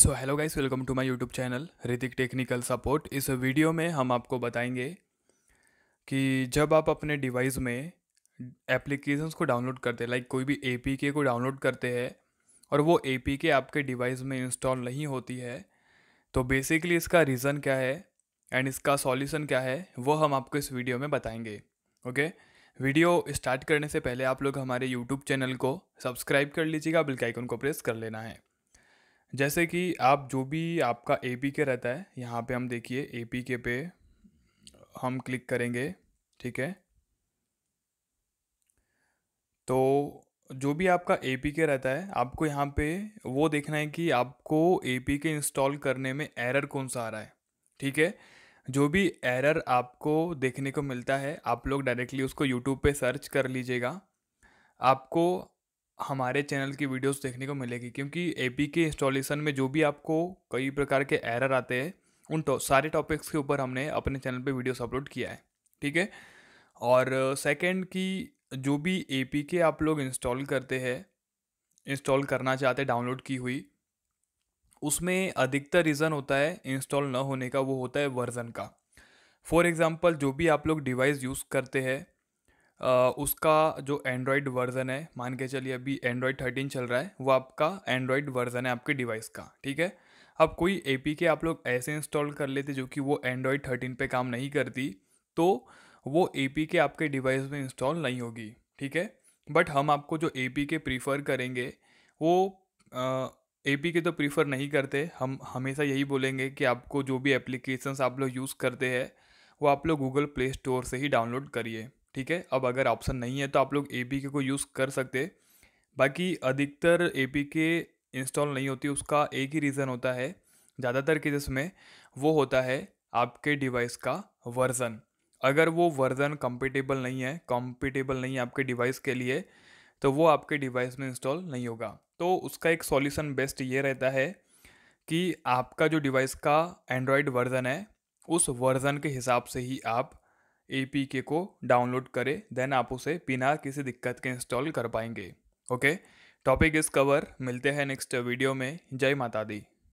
So hello guys welcome to my YouTube channel Hrithik technical support इस video में हम आपको बताएँगे कि जब आप अपने डिवाइस में एप्लीकेशंस को डाउनलोड करते हैं लाइक कोई भी ए को डाउनलोड करते हैं और वो ए आपके डिवाइस में इंस्टॉल नहीं होती है तो बेसिकली इसका रीज़न क्या है एंड इसका सॉल्यूशन क्या है, वो हम आपको इस वीडियो में बताएँगे ओके वीडियो स्टार्ट करने से पहले आप लोग हमारे यूट्यूब चैनल को सब्सक्राइब कर लीजिएगा बिल आइकन को प्रेस कर लेना है। जैसे कि आप जो भी आपका ए पी के रहता है, यहाँ पे हम देखिए ए पी के पे हम क्लिक करेंगे, ठीक है? तो जो भी आपका ए पी के रहता है, आपको यहाँ पे वो देखना है कि आपको ए पी के इंस्टॉल करने में एरर कौन सा आ रहा है, ठीक है? जो भी एरर आपको देखने को मिलता है, आप लोग डायरेक्टली उसको यूट्यूब पे सर्च कर लीजिएगा। आपको हमारे चैनल की वीडियोस देखने को मिलेगी क्योंकि एपी के इंस्टॉलेशन में जो भी आपको कई प्रकार के एरर आते हैं उन तो, सारे टॉपिक्स के ऊपर हमने अपने चैनल पे वीडियोस अपलोड किया है ठीक है? और सेकंड की जो भी एपी के आप लोग इंस्टॉल करते हैं इंस्टॉल करना चाहते डाउनलोड की हुई उसमें अधिकतर रीज़न होता है इंस्टॉल न होने का वो होता है वर्ज़न का। फॉर एग्ज़ाम्पल जो भी आप लोग डिवाइस यूज़ करते हैं उसका जो एंड्रॉयड वर्ज़न है, मान के चलिए अभी एंड्रॉयड थर्टीन चल रहा है, वो आपका एंड्रॉयड वर्ज़न है आपके डिवाइस का, ठीक है? अब कोई ए के आप लोग ऐसे इंस्टॉल कर लेते जो कि वो एंड्रॉयड थर्टीन पे काम नहीं करती तो वो ए के आपके डिवाइस में इंस्टॉल नहीं होगी, ठीक है? बट हम आपको जो ए के प्रीफर करेंगे, वो ए के तो प्रीफर नहीं करते, हम हमेशा यही बोलेंगे कि आपको जो भी एप्लीकेशंस आप लोग यूज़ करते हैं, वो आप लोग गूगल प्ले स्टोर से ही डाउनलोड करिए। ठीक है? अब अगर ऑप्शन नहीं है तो आप लोग ए पी के को यूज़ कर सकते बाकी अधिकतर ए पी के इंस्टॉल नहीं होती, उसका एक ही रीज़न होता है, ज़्यादातर केसेस में वो होता है आपके डिवाइस का वर्ज़न अगर वो वर्ज़न कंपेटेबल नहीं है कॉम्पिटेबल नहीं है आपके डिवाइस के लिए तो वो आपके डिवाइस में इंस्टॉल नहीं होगा। तो उसका एक सॉल्यूशन बेस्ट ये रहता है कि आपका जो डिवाइस का एंड्रॉयड वर्ज़न है, उस वर्ज़न के हिसाब से ही आप ए पी के को डाउनलोड करें देन आप उसे बिना किसी दिक्कत के इंस्टॉल कर पाएँगे। ओके टॉपिक इस कवर मिलते हैं नेक्स्ट वीडियो में। जय माता दी।